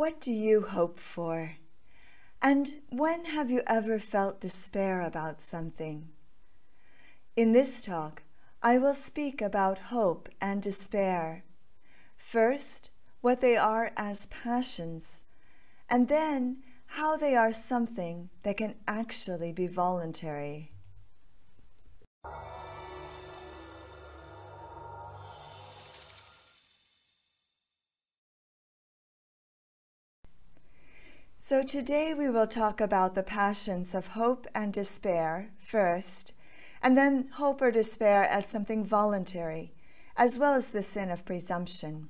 What do you hope for? And when have you ever felt despair about something? In this talk, I will speak about hope and despair. First, what they are as passions, and then how they are something that can actually be voluntary. So today we will talk about the passions of hope and despair first, and then hope or despair as something voluntary, as well as the sin of presumption.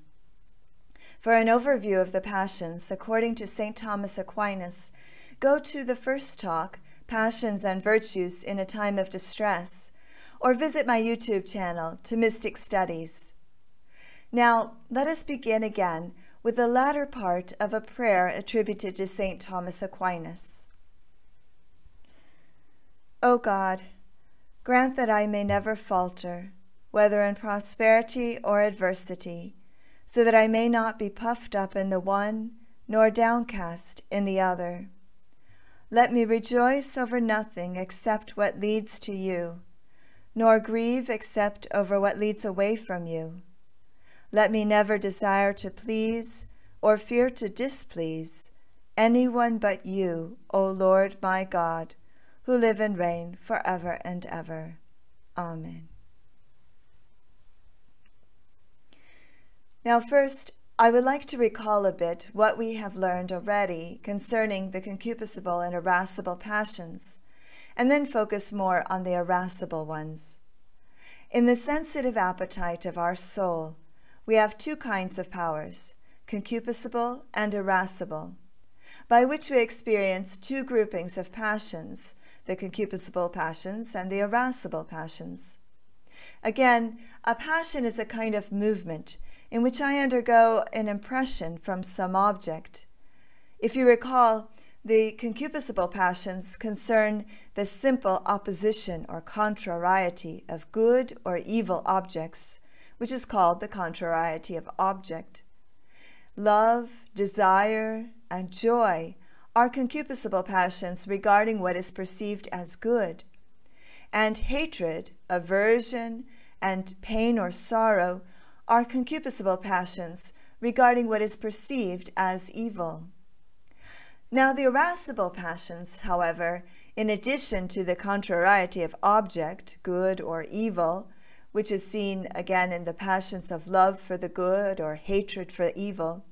For an overview of the passions, according to St. Thomas Aquinas, go to the first talk, Passions and Virtues in a Time of Distress, or visit my YouTube channel, Thomistic Studies. Now, let us begin again with the latter part of a prayer attributed to St. Thomas Aquinas. O God, grant that I may never falter, whether in prosperity or adversity, so that I may not be puffed up in the one, nor downcast in the other. Let me rejoice over nothing except what leads to you, nor grieve except over what leads away from you let me never desire to please or fear to displease anyone but you, O Lord my God, who live and reign for ever and ever. Amen. Now, first, I would like to recall a bit what we have learned already concerning the concupiscible and irascible passions, and then focus more on the irascible ones. In the sensitive appetite of our soul, we have two kinds of powers, concupiscible and irascible, by which we experience two groupings of passions, the concupiscible passions and the irascible passions. Again, a passion is a kind of movement in which I undergo an impression from some object. If you recall, the concupiscible passions concern the simple opposition or contrariety of good or evil objects, which is called the contrariety of object. Love, desire, and joy are concupiscible passions regarding what is perceived as good. And hatred, aversion, and pain or sorrow are concupiscible passions regarding what is perceived as evil. Now, the irascible passions, however, in addition to the contrariety of object, good or evil, which is seen again in the passions of love for the good or hatred for evil.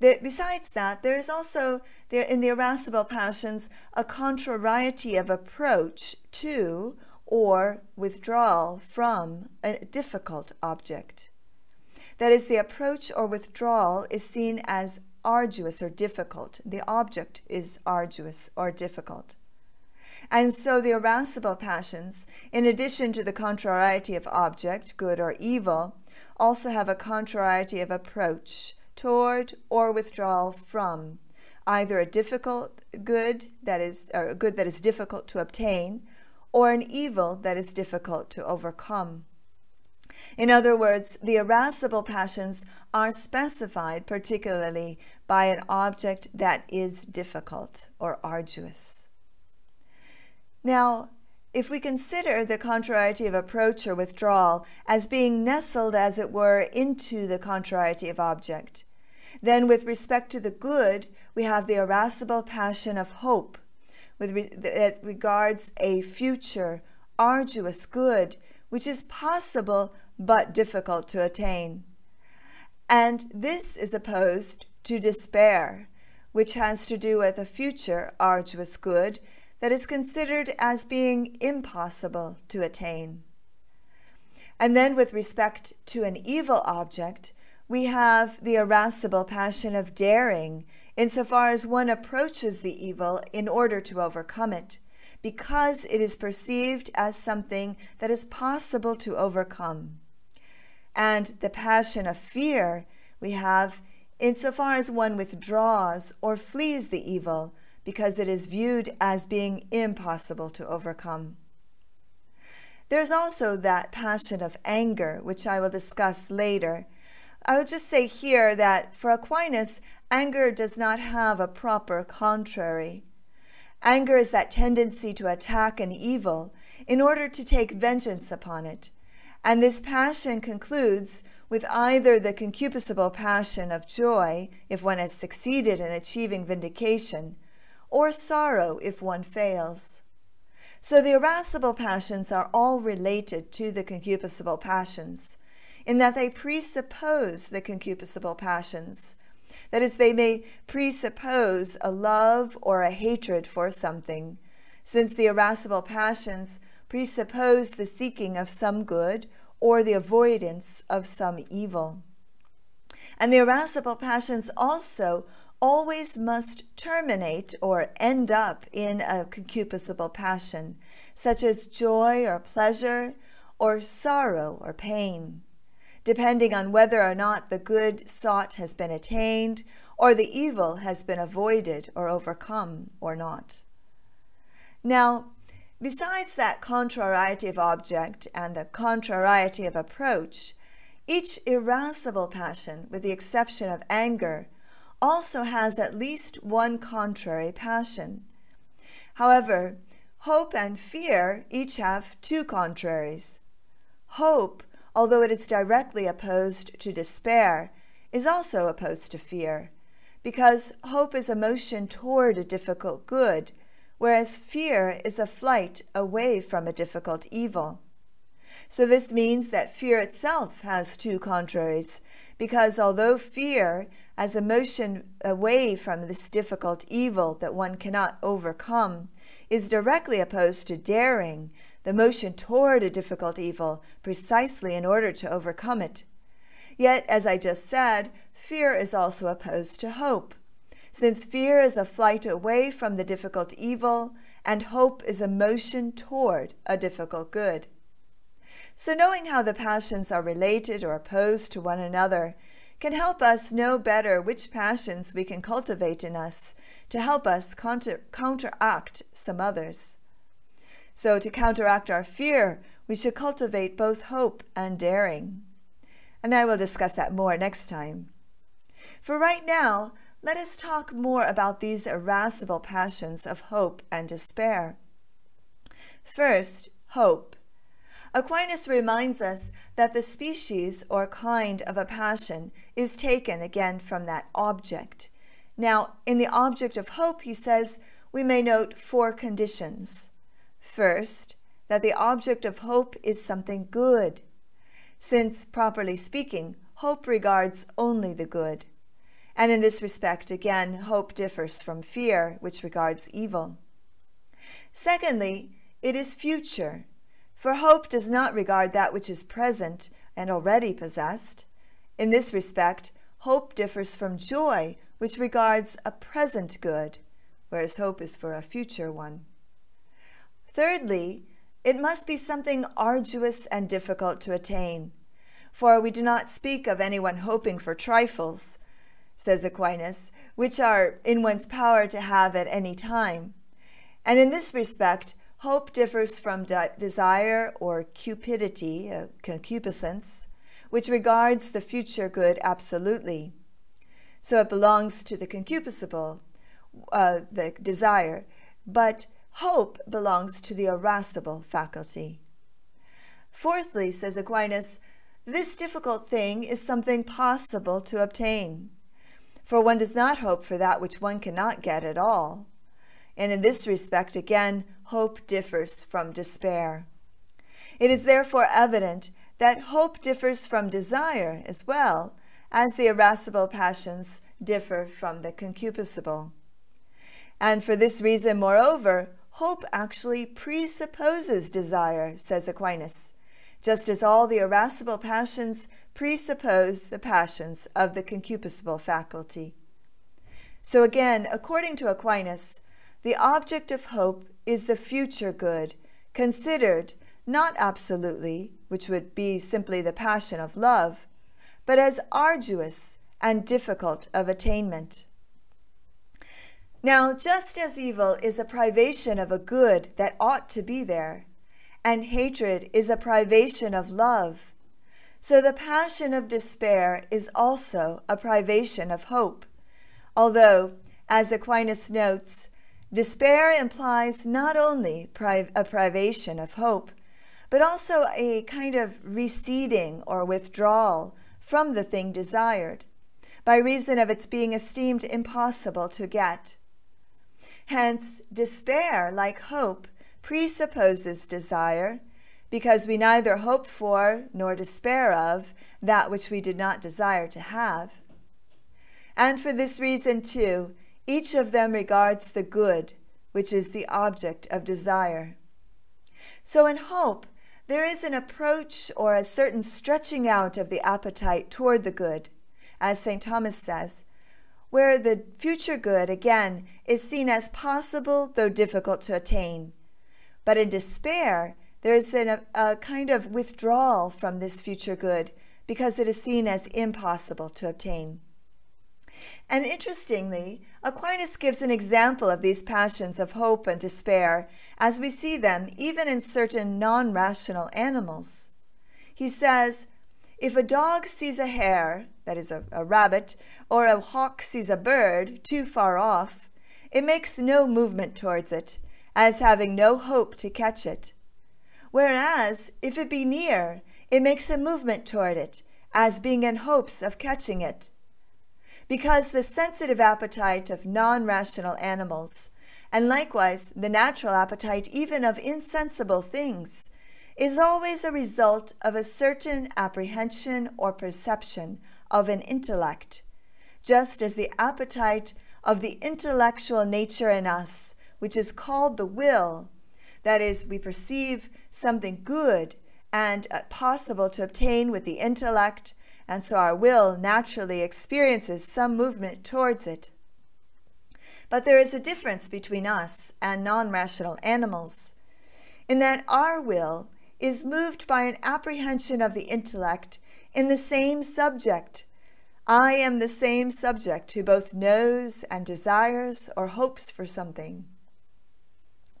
There, besides that, there is also there in the irascible passions a contrariety of approach to or withdrawal from a difficult object. That is, the approach or withdrawal is seen as arduous or difficult. The object is arduous or difficult. And so the irascible passions, in addition to the contrariety of object, good or evil, also have a contrariety of approach toward or withdrawal from either a difficult good that is or a good that is difficult to obtain or an evil that is difficult to overcome. In other words, the irascible passions are specified particularly by an object that is difficult or arduous. Now, if we consider the contrariety of approach or withdrawal as being nestled, as it were, into the contrariety of object, then with respect to the good, we have the irascible passion of hope, with re- that regards a future, arduous good, which is possible but difficult to attain. And this is opposed to despair, which has to do with a future, arduous good that is considered as being impossible to attain. And then, with respect to an evil object, we have the irascible passion of daring, insofar as one approaches the evil in order to overcome it, because it is perceived as something that is possible to overcome. And the passion of fear we have insofar as one withdraws or flees the evil because it is viewed as being impossible to overcome. There's also that passion of anger, which I will discuss later, I would just say here that for Aquinas, anger does not have a proper contrary. Anger is that tendency to attack an evil in order to take vengeance upon it. And this passion concludes with either the concupiscible passion of joy, if one has succeeded in achieving vindication, or sorrow if one fails. So the irascible passions are all related to the concupiscible passions, in that they presuppose the concupiscible passions. That is, they may presuppose a love or a hatred for something, since the irascible passions presuppose the seeking of some good or the avoidance of some evil. And the irascible passions also always must terminate or end up in a concupiscible passion, such as joy or pleasure, or sorrow or pain depending on whether or not the good sought has been attained or the evil has been avoided or overcome or not. Now, besides that contrariety of object and the contrariety of approach, each irascible passion, with the exception of anger, also has at least one contrary passion. However, hope and fear each have two contraries. Hope although it is directly opposed to despair, is also opposed to fear, because hope is a motion toward a difficult good, whereas fear is a flight away from a difficult evil. So this means that fear itself has two contraries, because although fear, as a motion away from this difficult evil that one cannot overcome, is directly opposed to daring, the motion toward a difficult evil precisely in order to overcome it. Yet, as I just said, fear is also opposed to hope, since fear is a flight away from the difficult evil, and hope is a motion toward a difficult good. So, knowing how the passions are related or opposed to one another can help us know better which passions we can cultivate in us to help us counter- counteract some others. So, to counteract our fear, we should cultivate both hope and daring. And I will discuss that more next time. For right now, let us talk more about these irascible passions of hope and despair. First, hope. Aquinas reminds us that the species or kind of a passion is taken again from that object. Now, in the object of hope, he says, we may note four conditions. First, that the object of hope is something good, since, properly speaking, hope regards only the good. And in this respect, again, hope differs from fear, which regards evil. Secondly, it is future, for hope does not regard that which is present and already possessed. In this respect, hope differs from joy, which regards a present good, whereas hope is for a future one. Thirdly, it must be something arduous and difficult to attain. For we do not speak of anyone hoping for trifles, says Aquinas, which are in one's power to have at any time. And in this respect, hope differs from de- desire or cupidity, uh, concupiscence, which regards the future good absolutely. So it belongs to the concupiscible, uh, the desire, but Hope belongs to the irascible faculty. Fourthly, says Aquinas, this difficult thing is something possible to obtain. For one does not hope for that which one cannot get at all. And in this respect, again, hope differs from despair. It is therefore evident that hope differs from desire as well, as the irascible passions differ from the concupiscible. And for this reason, moreover, hope actually presupposes desire, says Aquinas, just as all the irascible passions presuppose the passions of the concupiscible faculty. So again, according to Aquinas, the object of hope is the future good, considered not absolutely, which would be simply the passion of love, but as arduous and difficult of attainment. Now, just as evil is a privation of a good that ought to be there, and hatred is a privation of love, So the passion of despair is also a privation of hope, although, as Aquinas notes, despair implies not only a privation of hope, but also a kind of receding or withdrawal from the thing desired, by reason of its being esteemed impossible to get. Hence, despair, like hope, presupposes desire because we neither hope for nor despair of that which we did not desire to have. And for this reason, too, each of them regards the good, which is the object of desire. So in hope, there is an approach or a certain stretching out of the appetite toward the good, as St. Thomas says, where the future good, again, is seen as possible though difficult to attain. But in despair, there's an, a, a kind of withdrawal from this future good because it is seen as impossible to obtain. And interestingly, Aquinas gives an example of these passions of hope and despair as we see them even in certain non rational animals. He says, If a dog sees a hare, that is a, a rabbit, or a hawk sees a bird too far off, it makes no movement towards it, as having no hope to catch it. Whereas, if it be near, it makes a movement toward it, as being in hopes of catching it. Because the sensitive appetite of non rational animals, and likewise the natural appetite even of insensible things, is always a result of a certain apprehension or perception of an intellect, just as the appetite of the intellectual nature in us, which is called the will, that is, we perceive something good and possible to obtain with the intellect, and so our will naturally experiences some movement towards it. But there is a difference between us and non rational animals, in that our will is moved by an apprehension of the intellect in the same subject. I am the same subject who both knows and desires or hopes for something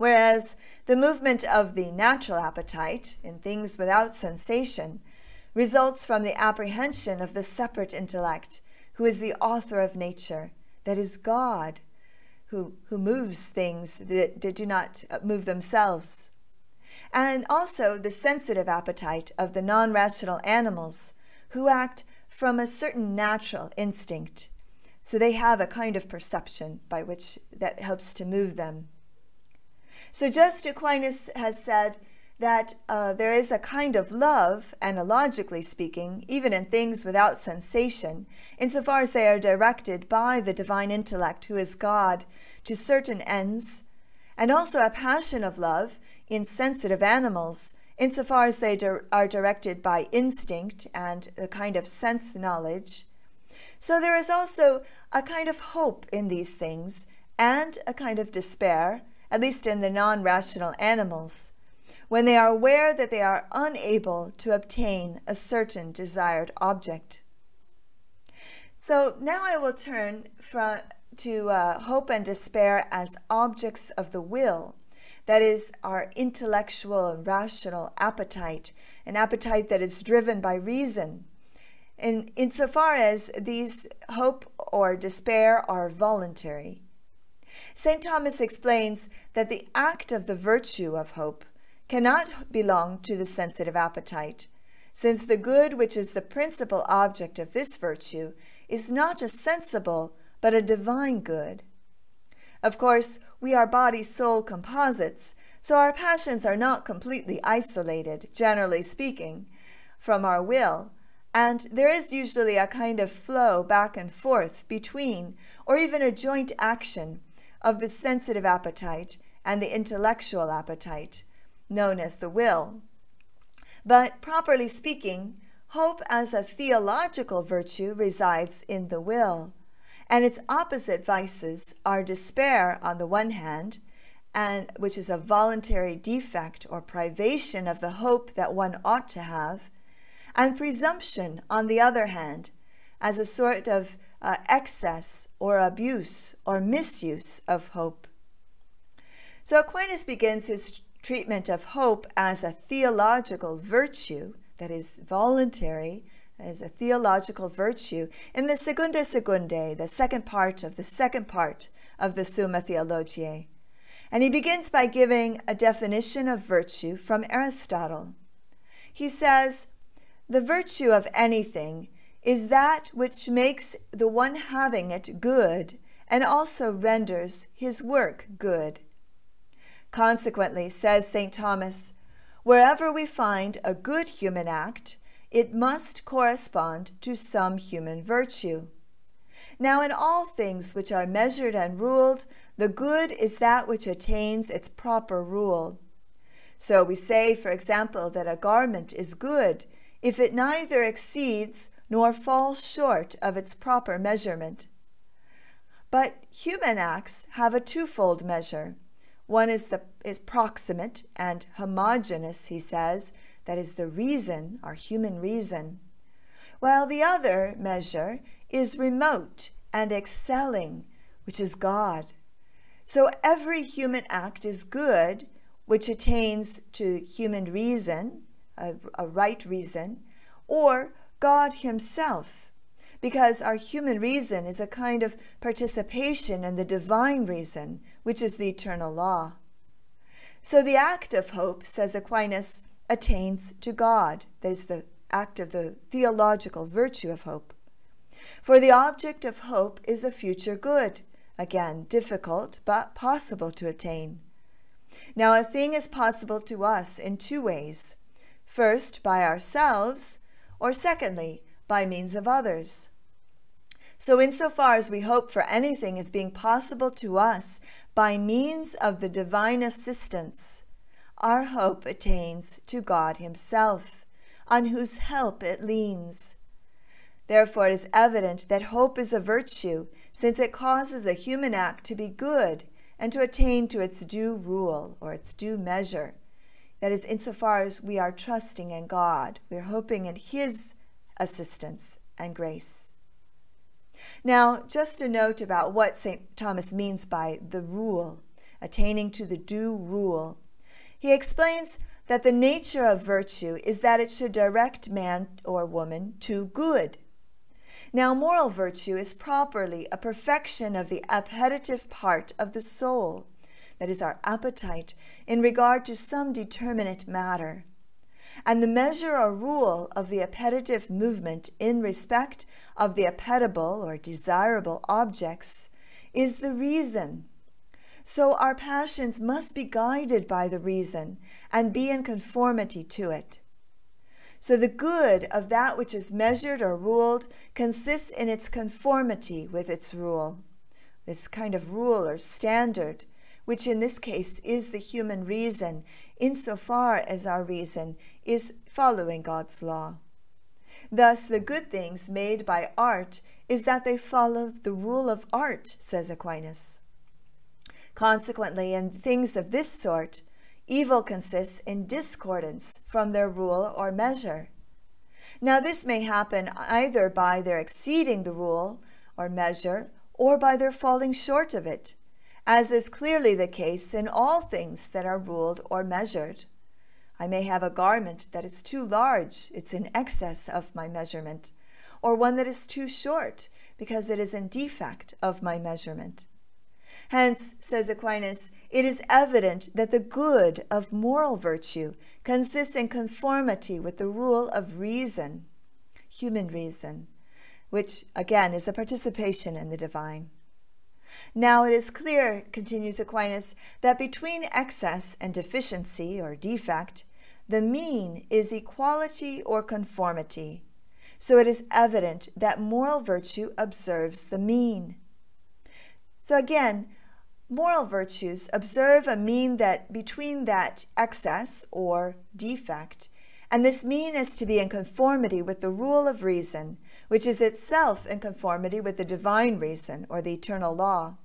whereas the movement of the natural appetite in things without sensation results from the apprehension of the separate intellect, who is the author of nature, that is God, who, who moves things that, that do not uh, move themselves. And also the sensitive appetite of the non rational animals, who act from a certain natural instinct. So they have a kind of perception by which that helps to move them. So just Aquinas has said that uh, there is a kind of love, analogically speaking, even in things without sensation, insofar as they are directed by the divine intellect, who is God, to certain ends, and also a passion of love in sensitive animals, insofar as they are directed by instinct and a kind of sense knowledge. So there is also a kind of hope in these things and a kind of despair at least in the non rational animals, when they are aware that they are unable to obtain a certain desired object. So now I will turn from, to uh, hope and despair as objects of the will, that is, our intellectual and rational appetite, an appetite that is driven by reason. In, insofar as these hope or despair are voluntary. St. Thomas explains that the act of the virtue of hope cannot belong to the sensitive appetite, since the good which is the principal object of this virtue is not a sensible but a divine good. Of course, we are body soul composites, so our passions are not completely isolated, generally speaking, from our will, and there is usually a kind of flow back and forth between, or even a joint action of the sensitive appetite and the intellectual appetite, known as the will. But properly speaking, hope as a theological virtue resides in the will, and its opposite vices are despair on the one hand, and which is a voluntary defect or privation of the hope that one ought to have, and presumption on the other hand, as a sort of uh, excess or abuse or misuse of hope. So Aquinas begins his treatment of hope as a theological virtue, that is voluntary, as a theological virtue, in the Secunda Secundae, the second part of the second part of the Summa Theologiae. And he begins by giving a definition of virtue from Aristotle. He says, The virtue of anything is that which makes the one having it good and also renders his work good. Consequently, says St. Thomas, wherever we find a good human act, it must correspond to some human virtue. Now, in all things which are measured and ruled, the good is that which attains its proper rule. So we say, for example, that a garment is good if it neither exceeds nor falls short of its proper measurement. But human acts have a twofold measure. One is the is proximate and homogeneous, he says, that is the reason, our human reason, while the other measure is remote and excelling, which is God. So every human act is good, which attains to human reason, a, a right reason, or God Himself, because our human reason is a kind of participation in the divine reason, which is the eternal law. So the act of hope, says Aquinas, attains to God. That is the act of the theological virtue of hope. For the object of hope is a future good, again, difficult but possible to attain. Now, a thing is possible to us in two ways first, by ourselves, or secondly, by means of others. So, insofar as we hope for anything as being possible to us by means of the divine assistance, our hope attains to God Himself, on whose help it leans. Therefore, it is evident that hope is a virtue, since it causes a human act to be good and to attain to its due rule or its due measure. That is, insofar as we are trusting in God, we are hoping in His assistance and grace. Now, just a note about what St. Thomas means by the rule, attaining to the due rule. He explains that the nature of virtue is that it should direct man or woman to good. Now, moral virtue is properly a perfection of the appetitive part of the soul that is our appetite, in regard to some determinate matter, and the measure or rule of the appetitive movement in respect of the appetible or desirable objects is the reason. So our passions must be guided by the reason and be in conformity to it. So the good of that which is measured or ruled consists in its conformity with its rule. This kind of rule or standard which in this case is the human reason, insofar as our reason is following God's law. Thus, the good things made by art is that they follow the rule of art, says Aquinas. Consequently, in things of this sort, evil consists in discordance from their rule or measure. Now, this may happen either by their exceeding the rule or measure, or by their falling short of it as is clearly the case in all things that are ruled or measured. I may have a garment that is too large, it's in excess of my measurement, or one that is too short, because it is in defect of my measurement. Hence, says Aquinas, it is evident that the good of moral virtue consists in conformity with the rule of reason, human reason, which again is a participation in the divine. Now it is clear, continues Aquinas, that between excess and deficiency or defect, the mean is equality or conformity. So it is evident that moral virtue observes the mean. So again, moral virtues observe a mean that between that excess or defect, and this mean is to be in conformity with the rule of reason, which is itself in conformity with the divine reason or the eternal law.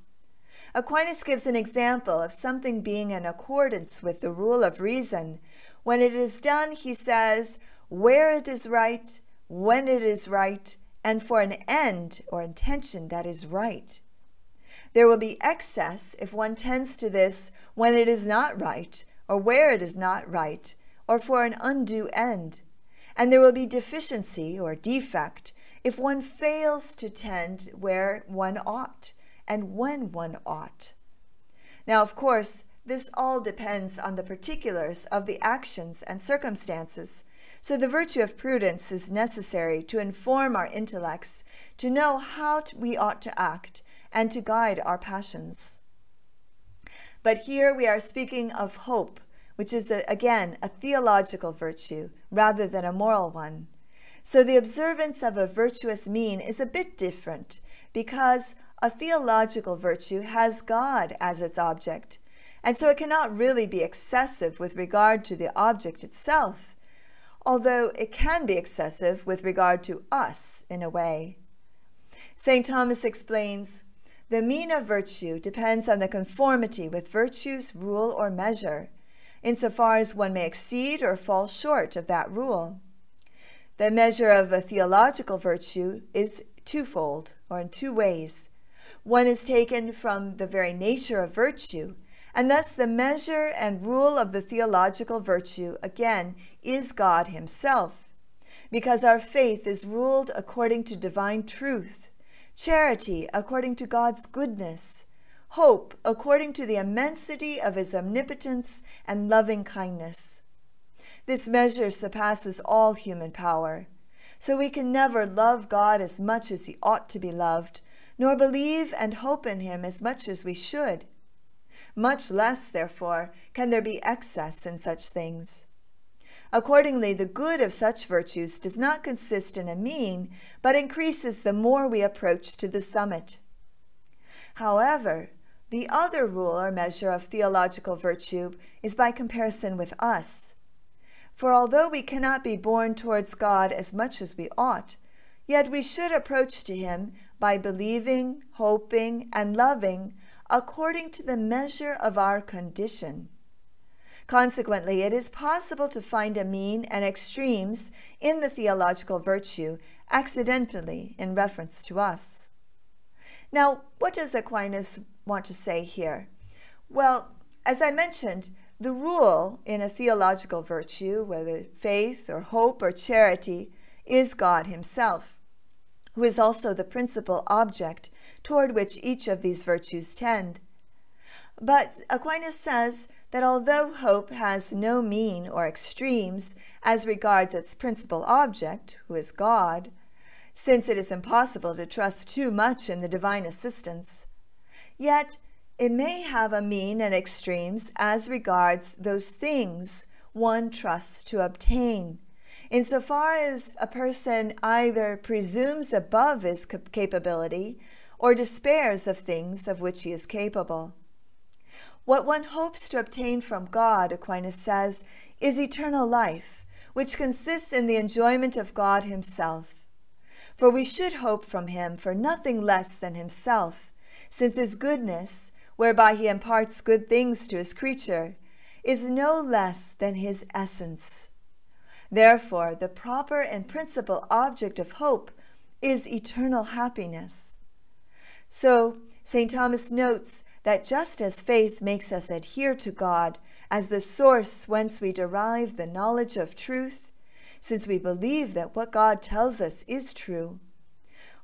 Aquinas gives an example of something being in accordance with the rule of reason. When it is done, he says, where it is right, when it is right, and for an end or intention that is right. There will be excess if one tends to this when it is not right, or where it is not right, or for an undue end. and there will be deficiency or defect if one fails to tend where one ought and when one ought. Now, of course, this all depends on the particulars of the actions and circumstances. So, the virtue of prudence is necessary to inform our intellects to know how we ought to act and to guide our passions. But here we are speaking of hope, which is, a, again, a theological virtue rather than a moral one. So, the observance of a virtuous mean is a bit different because a theological virtue has God as its object and so it cannot really be excessive with regard to the object itself, although it can be excessive with regard to us in a way. St. Thomas explains the mean of virtue depends on the conformity with virtue's rule or measure, insofar as one may exceed or fall short of that rule. The measure of a theological virtue is twofold, or in two ways. One is taken from the very nature of virtue, and thus, the measure and rule of the theological virtue, again, is God Himself, because our faith is ruled according to divine truth, charity according to God's goodness, hope according to the immensity of His omnipotence and loving kindness. This measure surpasses all human power. So we can never love God as much as He ought to be loved, nor believe and hope in Him as much as we should. Much less, therefore, can there be excess in such things. Accordingly, the good of such virtues does not consist in a mean, but increases the more we approach to the summit. However, the other rule or measure of theological virtue is by comparison with us. For although we cannot be borne towards God as much as we ought, yet we should approach to Him by believing, hoping, and loving according to the measure of our condition. Consequently, it is possible to find a mean and extremes in the theological virtue accidentally in reference to us. Now, what does Aquinas want to say here? Well, as I mentioned, the rule in a theological virtue, whether faith or hope or charity, is God Himself, who is also the principal object toward which each of these virtues tend. But Aquinas says that although hope has no mean or extremes as regards its principal object, who is God, since it is impossible to trust too much in the divine assistance, yet it may have a mean and extremes as regards those things one trusts to obtain, insofar as a person either presumes above his capability or despairs of things of which he is capable. What one hopes to obtain from God, Aquinas says, is eternal life, which consists in the enjoyment of God Himself. For we should hope from Him for nothing less than Himself, since His goodness, whereby He imparts good things to His creature, is no less than His essence. Therefore, the proper and principal object of hope is eternal happiness. So, St. Thomas notes that just as faith makes us adhere to God as the source whence we derive the knowledge of truth, since we believe that what God tells us is true,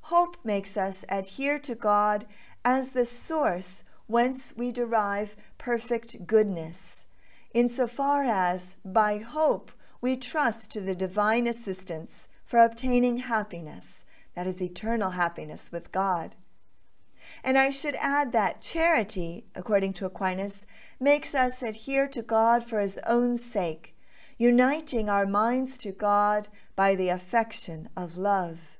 hope makes us adhere to God as the source whence we derive perfect goodness, insofar as, by hope, we trust to the divine assistance for obtaining happiness, that is, eternal happiness with God. And I should add that charity, according to Aquinas, makes us adhere to God for his own sake, uniting our minds to God by the affection of love.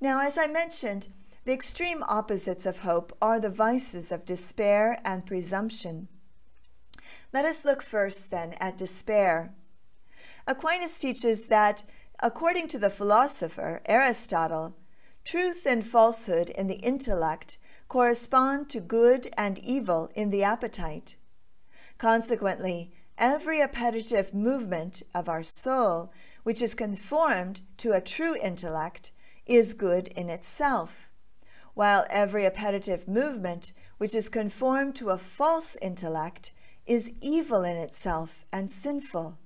Now, as I mentioned, the extreme opposites of hope are the vices of despair and presumption. Let us look first, then, at despair. Aquinas teaches that, according to the philosopher Aristotle, Truth and falsehood in the intellect correspond to good and evil in the appetite. Consequently, every appetitive movement of our soul, which is conformed to a true intellect, is good in itself, while every appetitive movement which is conformed to a false intellect is evil in itself and sinful.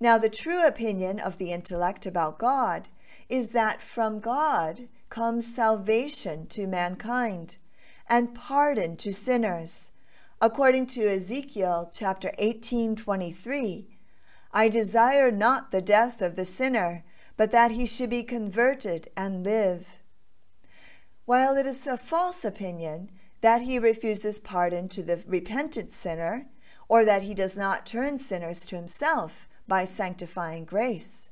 Now, the true opinion of the intellect about God is that from God comes salvation to mankind and pardon to sinners. According to Ezekiel chapter 18, 23, I desire not the death of the sinner, but that he should be converted and live. While it is a false opinion that he refuses pardon to the repentant sinner, or that he does not turn sinners to himself by sanctifying grace.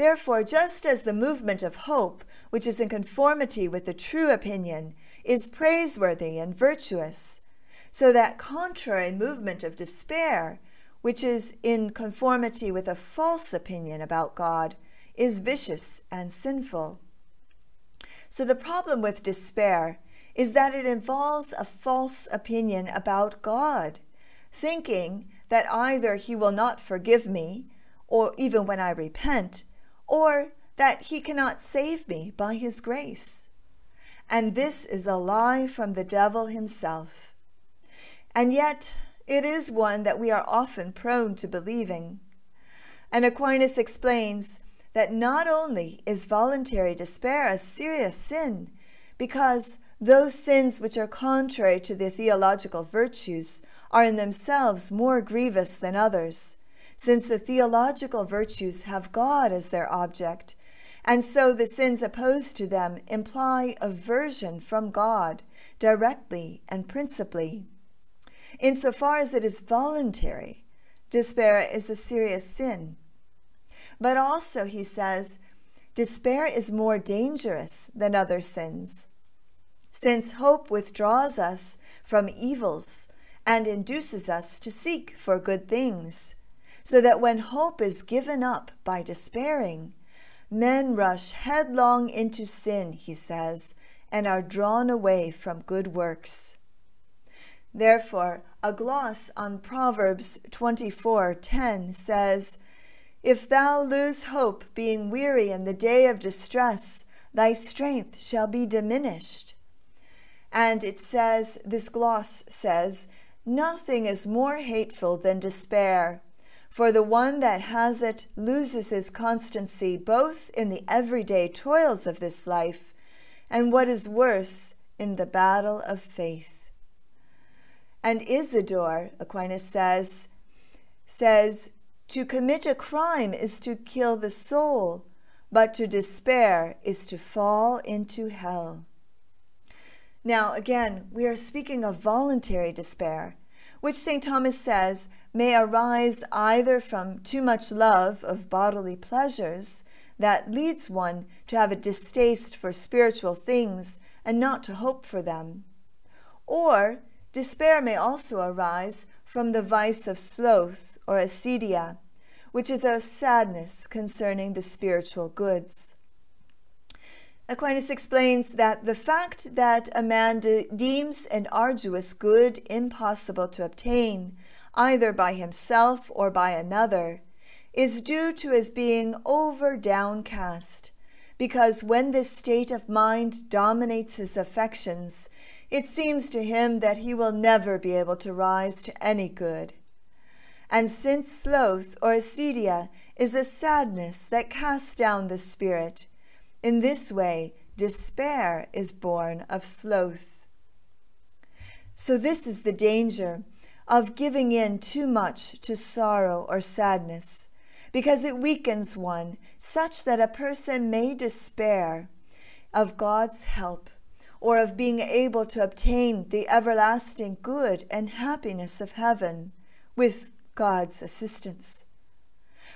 Therefore, just as the movement of hope, which is in conformity with the true opinion, is praiseworthy and virtuous, so that contrary movement of despair, which is in conformity with a false opinion about God, is vicious and sinful. So the problem with despair is that it involves a false opinion about God, thinking that either He will not forgive me, or even when I repent, or that He cannot save me by His grace. And this is a lie from the devil himself. And yet, it is one that we are often prone to believing. And Aquinas explains that not only is voluntary despair a serious sin, because those sins which are contrary to the theological virtues are in themselves more grievous than others, since the theological virtues have God as their object, and so the sins opposed to them imply aversion from God directly and principally. Insofar as it is voluntary, despair is a serious sin. But also, he says, despair is more dangerous than other sins, since hope withdraws us from evils and induces us to seek for good things, so that when hope is given up by despairing, men rush headlong into sin, he says, and are drawn away from good works. Therefore, a gloss on Proverbs 24:10 says, if thou lose hope, being weary in the day of distress, thy strength shall be diminished. And it says, this gloss says, Nothing is more hateful than despair, for the one that has it loses his constancy both in the everyday toils of this life and what is worse, in the battle of faith. And Isidore, Aquinas says, says, to commit a crime is to kill the soul, but to despair is to fall into hell. Now, again, we are speaking of voluntary despair, which St. Thomas says may arise either from too much love of bodily pleasures that leads one to have a distaste for spiritual things and not to hope for them, or despair may also arise from the vice of sloth or acedia, which is a sadness concerning the spiritual goods. Aquinas explains that the fact that a man de- deems an arduous good impossible to obtain, either by himself or by another, is due to his being over downcast, because when this state of mind dominates his affections, it seems to him that he will never be able to rise to any good. And since sloth or acedia is a sadness that casts down the spirit, in this way despair is born of sloth. So, this is the danger of giving in too much to sorrow or sadness, because it weakens one such that a person may despair of God's help or of being able to obtain the everlasting good and happiness of heaven with God's assistance.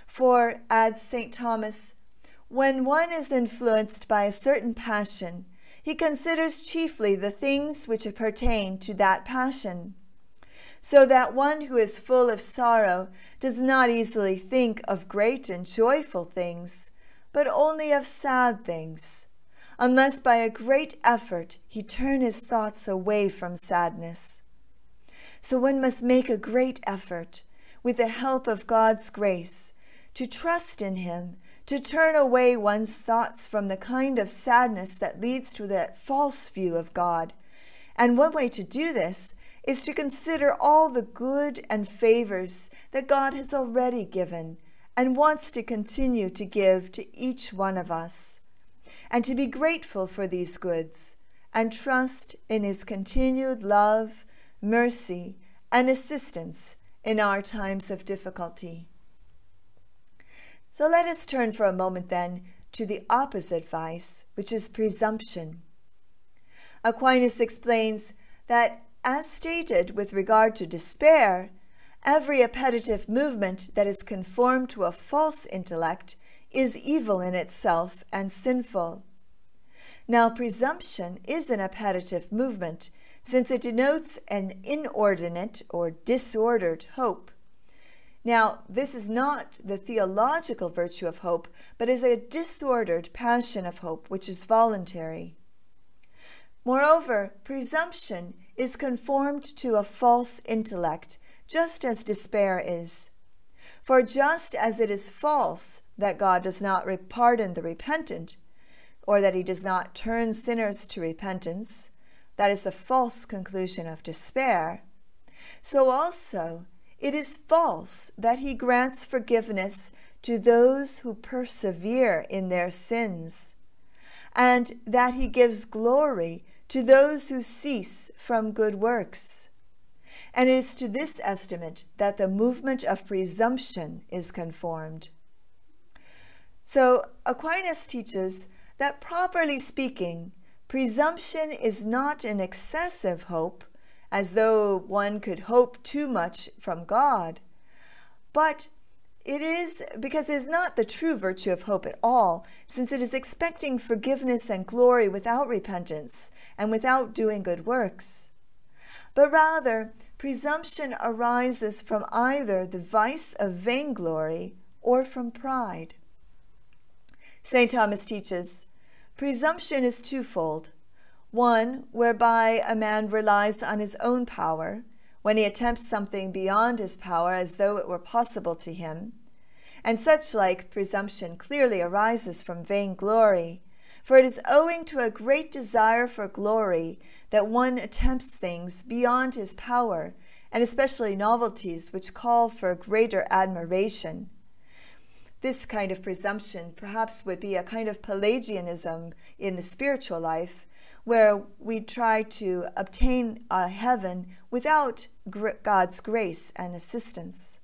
For, adds St. Thomas, when one is influenced by a certain passion, he considers chiefly the things which pertain to that passion. So that one who is full of sorrow does not easily think of great and joyful things, but only of sad things unless by a great effort he turn his thoughts away from sadness. So one must make a great effort, with the help of God's grace, to trust in him, to turn away one's thoughts from the kind of sadness that leads to that false view of God. And one way to do this is to consider all the good and favors that God has already given and wants to continue to give to each one of us, and to be grateful for these goods and trust in His continued love, mercy, and assistance in our times of difficulty. So let us turn for a moment then to the opposite vice, which is presumption. Aquinas explains that, as stated with regard to despair, every appetitive movement that is conformed to a false intellect is evil in itself and sinful. Now, presumption is an appetitive movement, since it denotes an inordinate or disordered hope. Now, this is not the theological virtue of hope, but is a disordered passion of hope, which is voluntary. Moreover, presumption is conformed to a false intellect, just as despair is. For just as it is false that God does not pardon the repentant, or that he does not turn sinners to repentance, that is the false conclusion of despair, so also it is false that he grants forgiveness to those who persevere in their sins, and that he gives glory to those who cease from good works. And it is to this estimate that the movement of presumption is conformed. So Aquinas teaches that properly speaking, presumption is not an excessive hope, as though one could hope too much from God. But it is because it is not the true virtue of hope at all, since it is expecting forgiveness and glory without repentance and without doing good works. But rather, presumption arises from either the vice of vainglory or from pride. St. Thomas teaches presumption is twofold one whereby a man relies on his own power when he attempts something beyond his power as though it were possible to him. And such like presumption clearly arises from vainglory, for it is owing to a great desire for glory that one attempts things beyond his power, and especially novelties which call for greater admiration. This kind of presumption perhaps would be a kind of Pelagianism in the spiritual life, where we try to obtain a heaven without God's grace and assistance.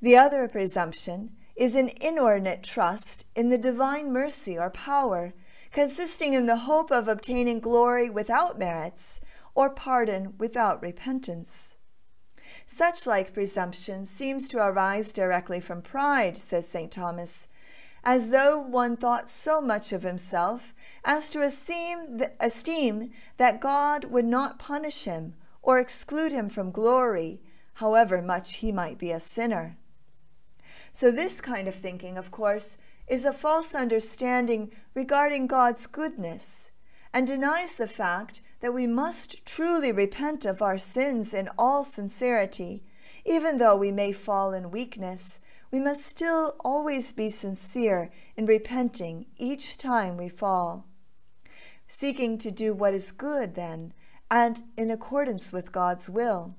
The other presumption is an inordinate trust in the divine mercy or power, consisting in the hope of obtaining glory without merits or pardon without repentance. Such like presumption seems to arise directly from pride, says St. Thomas, as though one thought so much of himself as to esteem, esteem that God would not punish him or exclude him from glory, however much he might be a sinner. So, this kind of thinking, of course, is a false understanding regarding God's goodness and denies the fact that we must truly repent of our sins in all sincerity, even though we may fall in weakness we must still always be sincere in repenting each time we fall. Seeking to do what is good, then, and in accordance with God's will.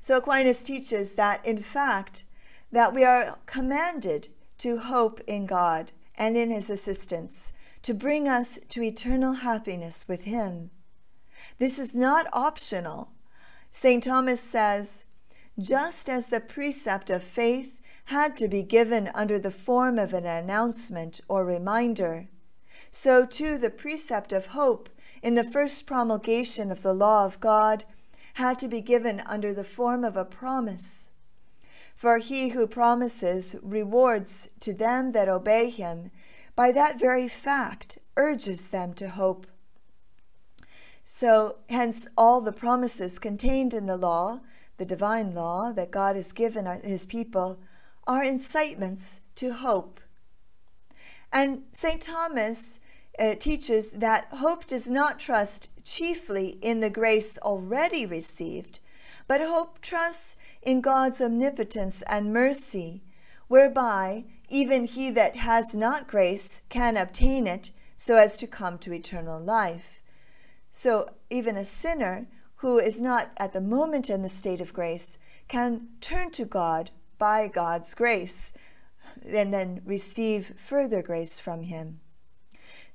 So Aquinas teaches that, in fact, that we are commanded to hope in God and in His assistance to bring us to eternal happiness with Him. This is not optional. St. Thomas says, just as the precept of faith had to be given under the form of an announcement or reminder, so too the precept of hope in the first promulgation of the law of God had to be given under the form of a promise. For he who promises rewards to them that obey him, by that very fact urges them to hope. So, hence, all the promises contained in the law the divine law that God has given his people, are incitements to hope. And St. Thomas uh, teaches that hope does not trust chiefly in the grace already received, but hope trusts in God's omnipotence and mercy, whereby even he that has not grace can obtain it so as to come to eternal life. So even a sinner who is not at the moment in the state of grace can turn to God by God's grace and then receive further grace from Him.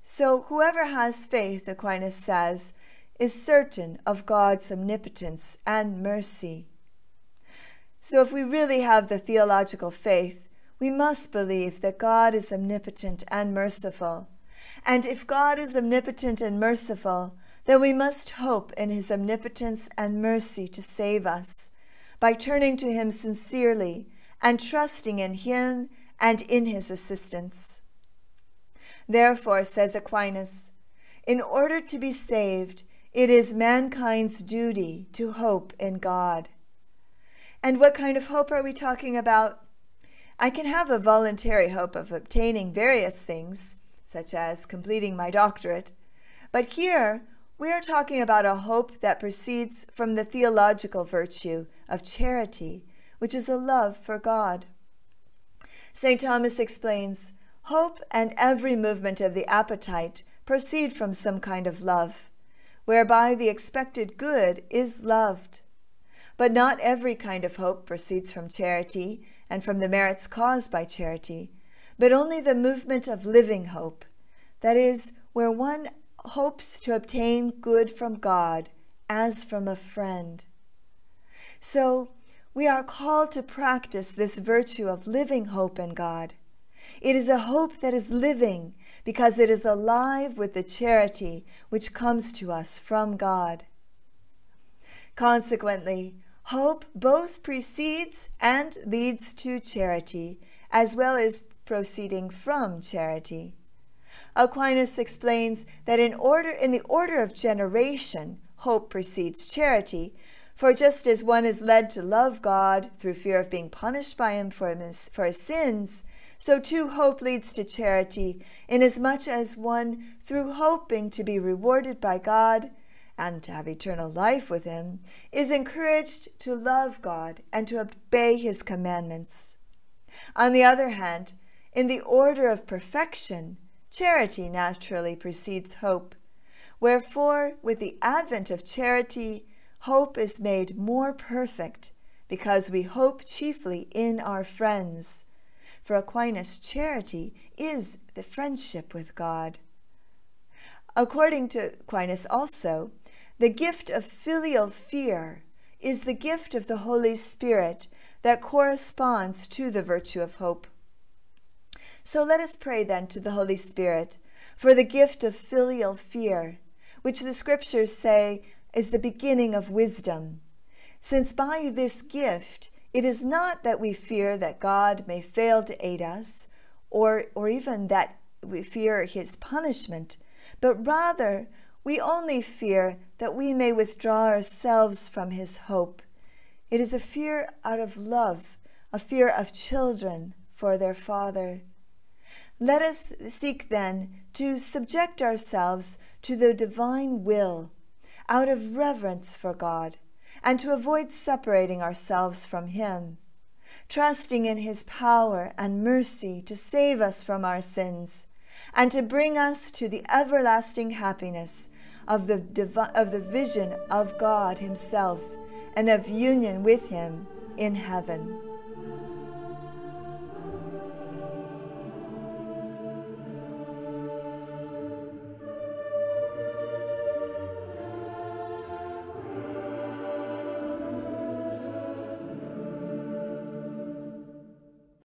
So, whoever has faith, Aquinas says, is certain of God's omnipotence and mercy. So, if we really have the theological faith, we must believe that God is omnipotent and merciful. And if God is omnipotent and merciful, then we must hope in his omnipotence and mercy to save us by turning to him sincerely and trusting in him and in his assistance. Therefore, says Aquinas, in order to be saved, it is mankind's duty to hope in God. And what kind of hope are we talking about? I can have a voluntary hope of obtaining various things, such as completing my doctorate, but here we are talking about a hope that proceeds from the theological virtue of charity, which is a love for God. St. Thomas explains Hope and every movement of the appetite proceed from some kind of love, whereby the expected good is loved. But not every kind of hope proceeds from charity and from the merits caused by charity, but only the movement of living hope, that is, where one hopes to obtain good from God as from a friend. So, we are called to practice this virtue of living hope in God. It is a hope that is living because it is alive with the charity which comes to us from God. Consequently, hope both precedes and leads to charity, as well as proceeding from charity. Aquinas explains that in order in the order of generation, hope precedes charity, for just as one is led to love God through fear of being punished by him for his, for his sins, so too hope leads to charity, inasmuch as one, through hoping to be rewarded by God and to have eternal life with him, is encouraged to love God and to obey his commandments. On the other hand, in the order of perfection, charity naturally precedes hope. Wherefore, with the advent of charity, hope is made more perfect, because we hope chiefly in our friends. For Aquinas, charity is the friendship with God. According to Aquinas also, the gift of filial fear is the gift of the Holy Spirit that corresponds to the virtue of hope. So let us pray then to the Holy Spirit for the gift of filial fear, which the Scriptures say is the beginning of wisdom. Since by this gift it is not that we fear that God may fail to aid us, or, or even that we fear his punishment, but rather we only fear that we may withdraw ourselves from his hope. It is a fear out of love, a fear of children for their father. Let us seek then to subject ourselves to the divine will out of reverence for God and to avoid separating ourselves from Him, trusting in His power and mercy to save us from our sins and to bring us to the everlasting happiness of the, of the vision of God Himself and of union with Him in heaven.